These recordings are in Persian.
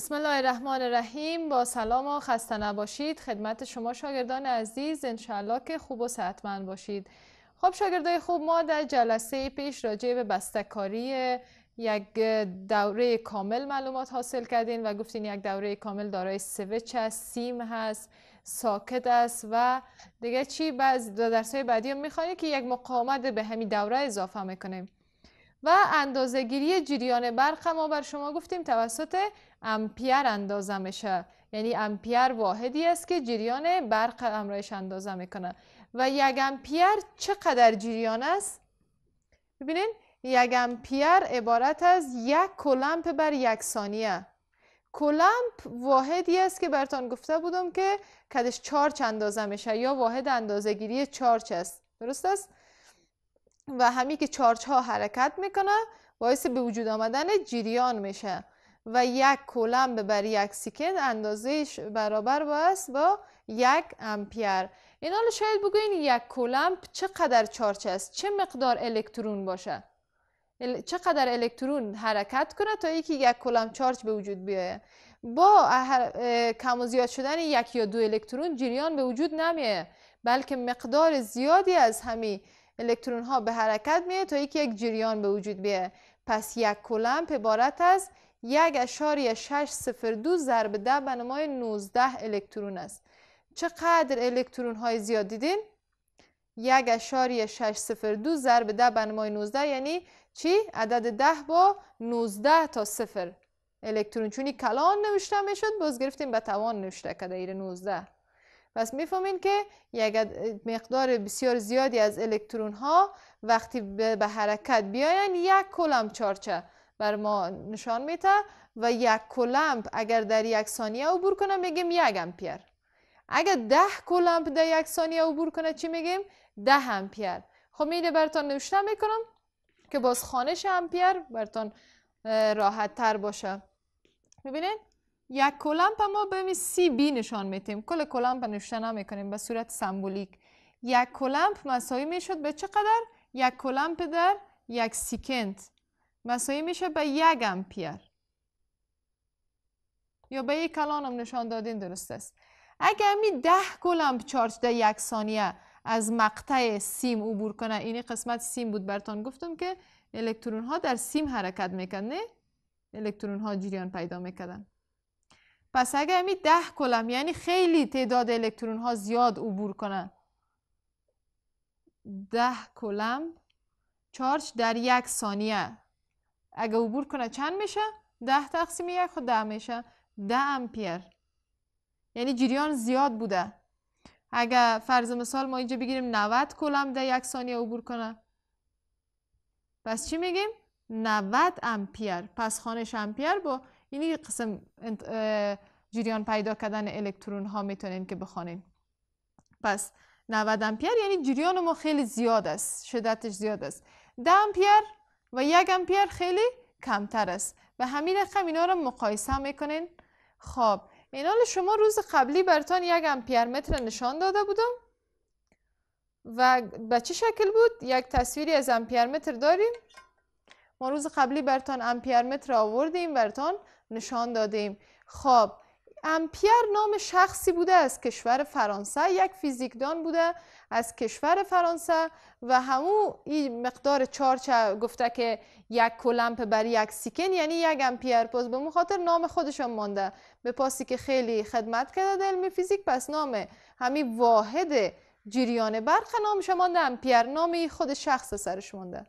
بسم الله الرحمن الرحیم. با سلام و خسته نباشید. خدمت شما شاگردان عزیز انشاءالله که خوب و صحتمند باشید. خب شاگردای خوب ما در جلسه پیش راجع به بستکاری یک دوره کامل معلومات حاصل کردین و گفتین یک دوره کامل دارای سویچ است سیم هست ساکت است و دیگه چی بعض درس های بعدی هم که یک مقاومت به همین دوره اضافه می‌کنیم. و اندازه گیری جریان برق ما بر شما گفتیم توسط امپیر اندازه میشه یعنی امپیر واحدی است که جریان برق امرایش اندازه می‌کنه. و یک امپیر چقدر جریان است؟ ببینین یک امپیر عبارت از یک کلمپ بر یک ثانیه. کلمپ واحدی است که برتان گفته بودم که کدش چارچ اندازه میشه یا واحد اندازه گیری چارچ است. درست است؟ و همی که چارچ ها حرکت می‌کنه باعث به وجود آمدن جریان میشه. و یک کولمب بر یک سکند اندازهش برابر است با یک امپیر. این حالا شاید بگوین یک کولمب چقدر چارچ است؟ چه مقدار الکترون باشه؟ چقدر الکترون حرکت کنه تا اینکه یک کلم چارج به وجود بیایه با کم و زیاد شدن یک یا دو الکترون جریان به وجود نمیه بلکه مقدار زیادی از همین الکترون ها به حرکت میه تا اینکه یک جریان به وجود بیه پس یک کلمپ عبارت از یک اشاری دو ضرب ده به نمای 19 الکترون است چقدر الکترون های زیاد دیدین؟ یک اشاری دو ضرب ده به نمای 19 یعنی چی؟ عدد ده با 19 تا صفر الکترون چونی کلان نوشته می‌شد باز گرفتیم به توان نوشته کده ایره 19 پس می‌فهمین که یک مقدار بسیار زیادی از الکترون ها وقتی به حرکت بیاین یک کلم چارچه بر ما نشان میده و یک کلمپ اگر در یک ثانیه عبور کنه میگیم یک امپیر اگر ده کلمپ در یک ثانیه عبور کنه چی میگیم؟ ده امپیر خب میده برتان نوشته می‌کنم که باز خانش امپیر برتان راحت تر باشه. می‌بینید یک کلمپ ما به سی بی نشان میتیم کل کلمپ نوشته نمی‌کنیم به صورت سمبولیک. یک کلمپ مساوی می‌شد به چقدر؟ یک کلمپ در یک سیکند مساوی میشه به یک امپیر. یا به یک کلان هم نشان دادین درست است. اگر می ده کلمپ چارج در یک ثانیه از مقطع سیم عبور کنه این قسمت سیم بود برتان گفتم که الکترون ها در سیم حرکت میکن نه الکترون ها جریان پیدا می‌کردن. پس اگر می ده کلم یعنی خیلی تعداد الکترون ها زیاد عبور کنه ده کلم چارج در یک ثانیه اگه عبور کنه چند میشه؟ ده تقسیم یک خود ده میشه. ده امپیر. یعنی جریان زیاد بوده. اگه فرض مثال ما اینجا بگیریم 90 کلم در یک ثانیه عبور کنه. پس چی میگیم؟ 90 امپیر. پس خانش امپیر با اینی قسم جریان پیدا کردن الکترون ها می‌تونین که بخوانین پس 90 امپیر یعنی جریان ما خیلی زیاد است. شدتش زیاد است. 10 امپیر و یک امپیر خیلی کمتر است. و همین رقم اینا رو مقایسه می‌کنین. خب اینا شما روز قبلی برتان یک امپیر متر نشان داده بودم. و به چه شکل بود؟ یک تصویری از امپیر متر داریم. ما روز قبلی برتان امپیر متر آوردیم برتان نشان دادیم. خب امپیر نام شخصی بوده از کشور فرانسه یک فیزیکدان بوده از کشور فرانسه و همو این مقدار چارچ گفته که یک کلمپ بر یک سیکن یعنی یک امپیر پس به مخاطر نام خودشان مانده. به پاسی که خیلی خدمت کرده علم فیزیک پس نام همین واحد جریان برق نامش مانده. امپیر نام خود شخص سرش مانده.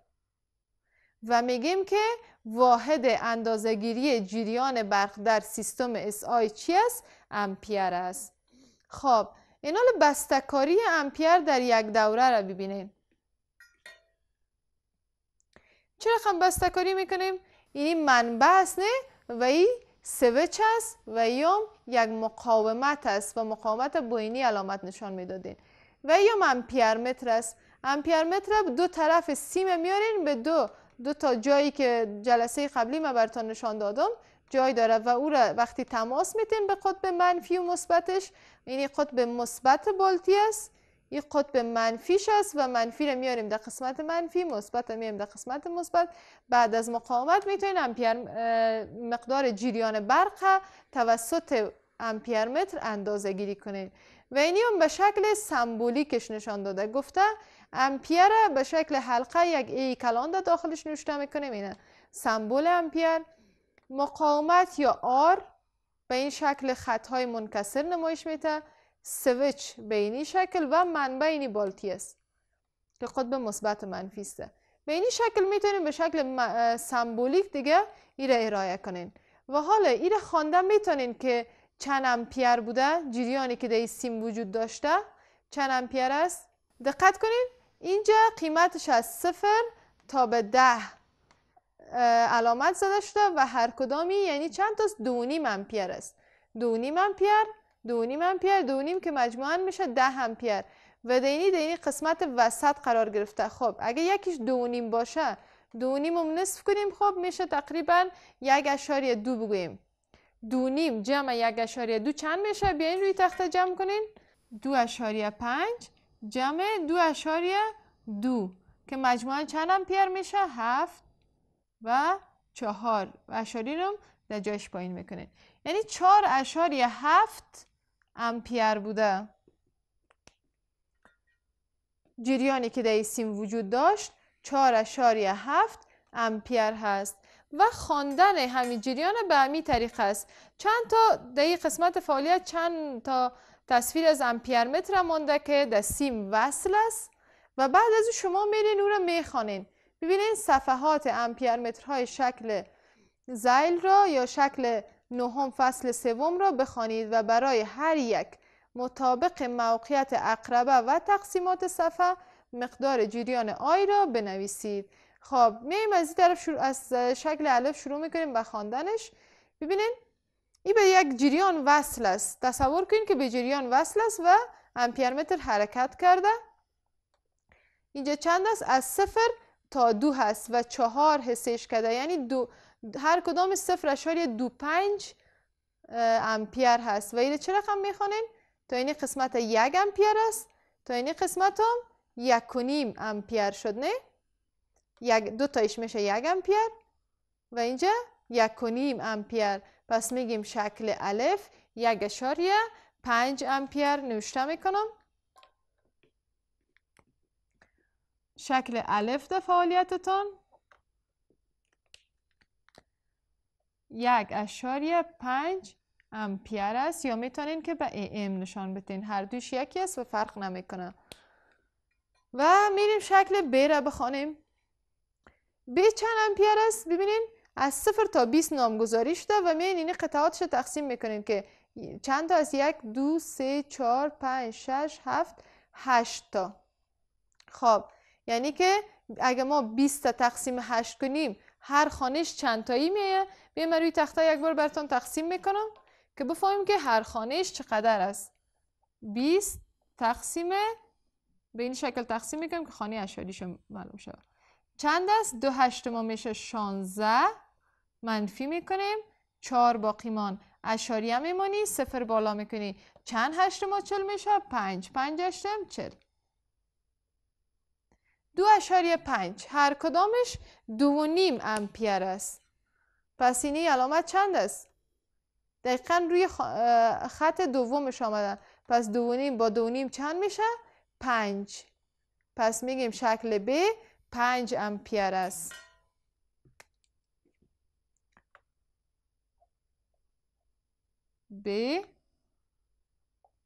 و میگیم که واحد اندازهگیری جریان برق در سیستم آی چی است؟ امپیر است خب این حال بستکاری امپیر در یک دوره را ببینیم چه رقم بستکاری می‌کنیم؟ این منبع است نه؟ و این سویچ است و ایام یک مقاومت است و مقاومت بوینی علامت نشان می‌دادین و ایام امپیر متر است امپیر متر دو طرف سیم میارین به دو دو تا جایی که جلسه قبلی ما براتون نشان دادم جای داره و او را وقتی تماس میتین به قطب منفی و مثبتش یعنی قطب مثبت بالتی است این قطب منفیش است و منفی رو میاریم در قسمت منفی مثبت رو میاریم در قسمت مثبت. بعد از مقاومت می‌تونیم امپیر مقدار جریان برق توسط امپیر متر اندازه گیری کنید و اینی به شکل سمبولیکش نشان داده. گفته امپیر به شکل حلقه یک ای کلان داخلش نوشته می‌کنیم اینه سمبول امپیر مقاومت یا آر به این شکل خطهای منکسر نمایش میده. سویچ به این شکل و منبع اینی بالتی است که قطب مثبت منفی است. به این شکل می‌تونیم به شکل سمبولیک دیگه ایره ارائه کنین. و حالا ایره خواندن می‌تونین که چند امپیر بوده. جریانی که در سیم وجود داشته. چند امپیر است. دقت کنین. اینجا قیمتش از صفر تا به ده علامت زده شده و هر کدامی یعنی چند تا دو نیم امپیر است. دو نیم امپیر دو نیم امپیر دو نیم که مجموعا میشه ده امپیر و دینی دینی قسمت وسط قرار گرفته. خب اگه یکیش دو نیم باشه دو نیم هم نصف کنیم. خب میشه تقریبا یک اشاری دو بگوییم. دو نیم جمع یک اشاری دو چند میشه؟ بیاین روی تخته جمع کنین. دو اشاری پنج جمع دو اشاری دو که مجموعا چند امپیر میشه؟ هفت و چهار. و اشاری رو در جایش پایین می‌کنین. یعنی چهار اشاری هفت امپیر بوده. جریانی که در سیم وجود داشت چهار اشاری هفت امپیر هست. و خواندن همین جریان به همین طریق است. چند تا در این قسمت فعالیت چند تا تصویر از امپیر متر مانده که در سیم وصل است و بعد از شما میرین او را می‌خوانین. ببینین صفحات امپیر مترهای شکل زیل را یا شکل نهم فصل سوم را بخوانید و برای هر یک مطابق موقعیت اقربه و تقسیمات صفحه مقدار جریان آی را بنویسید. خب میایم از این طرف شروع از شکل الف شروع می‌کنیم به خواندنش. ببینین این به یک جریان وصل است. تصور کنید که به جریان وصل است و امپیرمتر حرکت کرده. اینجا چند است؟ از صفر تا دو هست و چهار حسش کرده. یعنی دو هر کدام صفر اشاری دو پنج امپیر هست. و این چه رقم می‌خوانین؟ تا این قسمت یک امپیر است. تا این قسمت هم یک و نیم امپیر شد نه؟ یک دو تایش میشه یک امپیر و اینجا یک و نیم امپیر. پس میگیم شکل الف یک اشاریه پنج امپیر نوشته می‌کنم. شکل الف ده فعالیتتان. یک اشاریه پنج امپیر است. یا می‌تونین که به ام نشان بتین هر دوش یکی است و فرق نمی‌کنه. و میریم شکل ب را بخوانیم ب چند امپیر است ببینین از صفر تا 20 نامگذاری شده و میین این قطعاتش تقسیم می‌کنین که چند تا از یک دو سه چهار پنج شش هفت هشت تا. خب یعنی که اگه ما 20 تا تقسیم هشت کنیم هر خانش چند تایی میه بیایم روی تخته یک بار براتون تقسیم می‌کنم که بفهمیم که هر خانش چقدر است. 20 تقسیم به این شکل تقسیم می‌کنیم که خانه اشاریش معلوم شد چند است؟ دو هشتم میشه 16 منفی می‌کنیم. چهار باقیمان اشاریه میمونی. صفر بالا می‌کنی. چند هشتم چل میشه؟ پنج. پنج هشتم چل دو اشاریه پنج. هر کدامش دو و نیم امپیر است. پس اینی علامت چند است؟ دقیقا روی خط دومش آمدن پس دو و نیم با دو و نیم چند میشه؟ پنج. پس میگیم شکل ب پنج امپیر است. ب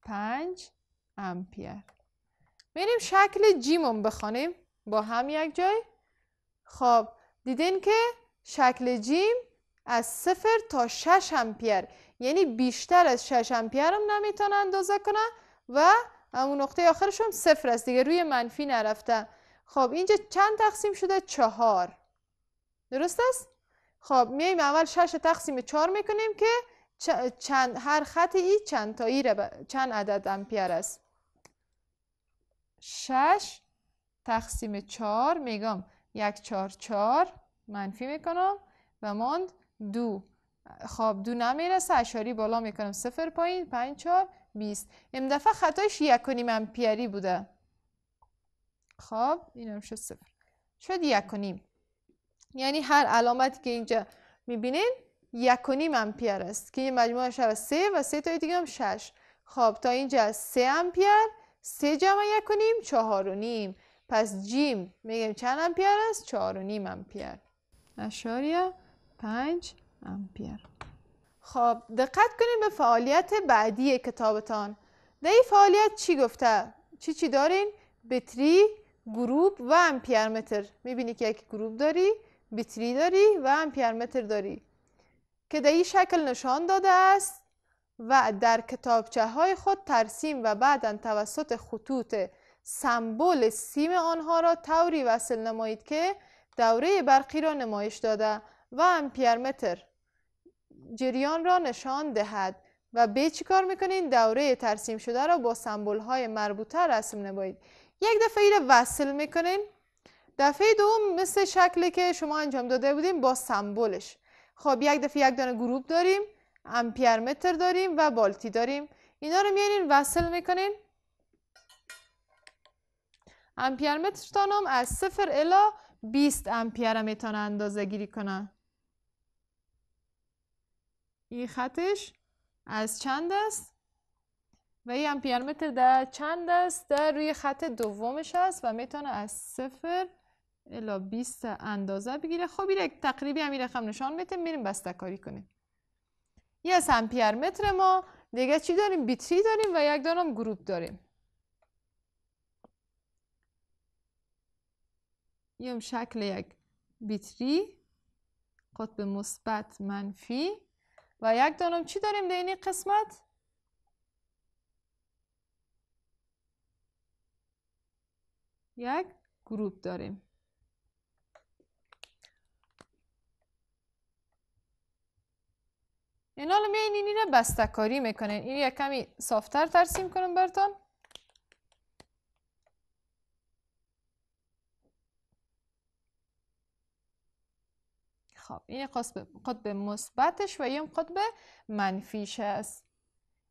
پنج امپیر. میریم شکل جیمون بخوانیم. با هم یک جای. خب دیدین که شکل جیم از صفر تا شش امپیر. یعنی بیشتر از شش امپیر هم نمی‌تونه اندازه کنه و اون نقطه آخرش هم صفر است. دیگه روی منفی نرفته. خب اینجا چند تقسیم شده؟ چهار. درست است؟ خب میایم اول شش تقسیم چهار می‌کنیم که چند هر خط ای چند تایی چند عدد امپیر است؟ شش تقسیم چهار میگم. یک چهار چهار منفی می‌کنم و ماند دو. خب دو نمی‌رسه اشاری بالا می‌کنم. صفر پایین پنج چهار بیست. این دفعه خطایش یک و نیم امپیری بوده. خب اینم شد صفر. شد یک و نیم. یعنی هر علامتی که اینجا می‌بینین یک و نیم امپیر است که این مجموعه شد سه و سه تا دیگه هم شش. خب تا اینجا سه امپیر سه جمع یک و نیم چهار و نیم. پس جیم میگیم چند امپیر است؟ چهار و نیم امپیر. اشاریه پنج امپیر. خب دقت کنیم به فعالیت بعدی کتابتان. در این فعالیت چی گفته؟ چی چی دارین؟ بطری، گروپ و امپیر متر می‌بینی که یک گروپ داری بطری داری و امپیر متر داری. که در این شکل نشان داده است و در کتابچه های خود ترسیم و بعدا توسط خطوط سمبل سیم آنها را طوری وصل نمایید که دوره برقی را نمایش داده و امپیر متر جریان را نشان دهد. و به چی کار می‌کنین؟ دوره ترسیم شده را با سمبل های مربوطه رسم نمایید. یک دفعه ای وصل می‌کنین دفعه دوم مثل شکلی که شما انجام داده بودیم با سمبلش. خب یک دفعه یک دانه گروپ داریم امپیر متر داریم و بالتی داریم. اینا رو میارین وصل می‌کنین امپیر متر هم از صفر الا 20 امپیر می‌تونه اندازه گیری کنه. این خطش از چند است؟ و این امپیر متر در چند است؟ در روی خط دومش است و می‌تونه از صفر الا 20 اندازه بگیره. خب این تقریبی همین رقم نشان میتیم میریم بسته کاری کنیم. یه از امپیر متر ما. دیگه چی داریم؟ بیتری داریم و یک دارم گروپ داریم. یم شکل یک بیتری قطب مثبت منفی و یک دانم چی داریم؟ در این قسمت؟ یک گروپ داریم. اینا رو میاین اینی رو بستکاری می‌کنین. این یک کمی صافتر ترسیم کنم برتان خب این قطب, قطب مثبتش و این قطب منفیش است.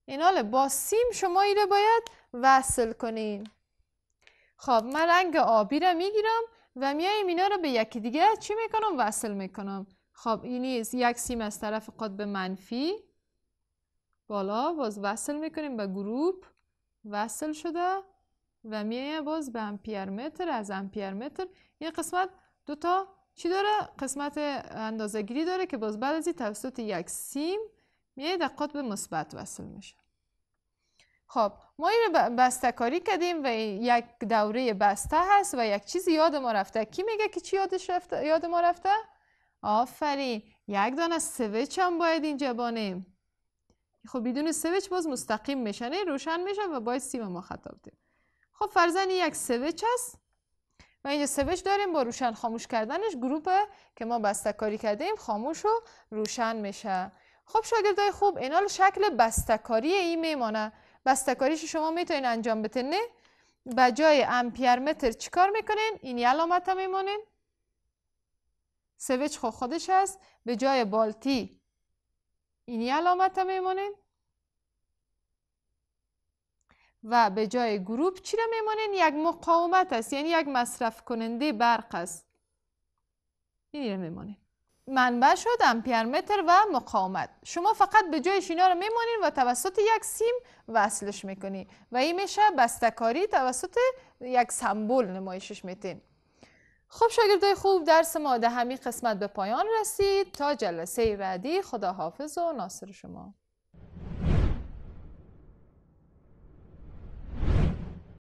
اینا با سیم شما ایره باید وصل کنین. خب من رنگ آبی رو می‌گیرم و میایم اینا رو به یکی دیگه چی می‌کنم؟ وصل می‌کنم. خب اینی یک سیم از طرف قطب منفی. بالا باز وصل می‌کنیم به گروپ. وصل شده و میایه باز به امپیر متر از امپیر متر این قسمت دوتا چی داره؟ قسمت اندازه گیری داره که باز بعد از توسط یک سیم میایه در قطب مثبت وصل میشه. خب ما این رو بسته کاری کردیم و یک دوره بسته هست و یک چیزی یاد ما رفته. کی میگه که چی یادش رفته؟ یاد ما رفته؟ آفرین یک دانه سویچ هم باید اینجا بانیم. خب بدون سویچ باز مستقیم میشنه روشن میشه و باید سیم ما خطاب دیم خب فرزن یک سویچ هست و اینجا سویچ داریم با روشن خاموش کردنش گروپ که ما بستکاری کردیم خاموش و روشن میشه. خب شاگردای خوب اینال شکل بستکاری ای میمانه بستکاریش شما می‌تونین انجام بتنه به جای امپیر متر چیکار می‌کنین؟ این علامت هم میمونین سویچ خود خودش هست. به جای بالتی اینی علامت هم میمونین و به جای گروپ چی را میمونین؟ یک مقاومت است یعنی یک مصرف کننده برق است اینی را میمونین. منبع شد امپیر متر و مقاومت. شما فقط به جای اینا رو میمونین و توسط یک سیم وصلش می‌کنین و این میشه بستکاری توسط یک سمبل نمایشش میتین خب شاگردای خوب درس ما در همین قسمت به پایان رسید. تا جلسه بعدی خدا حافظ و ناصر شما.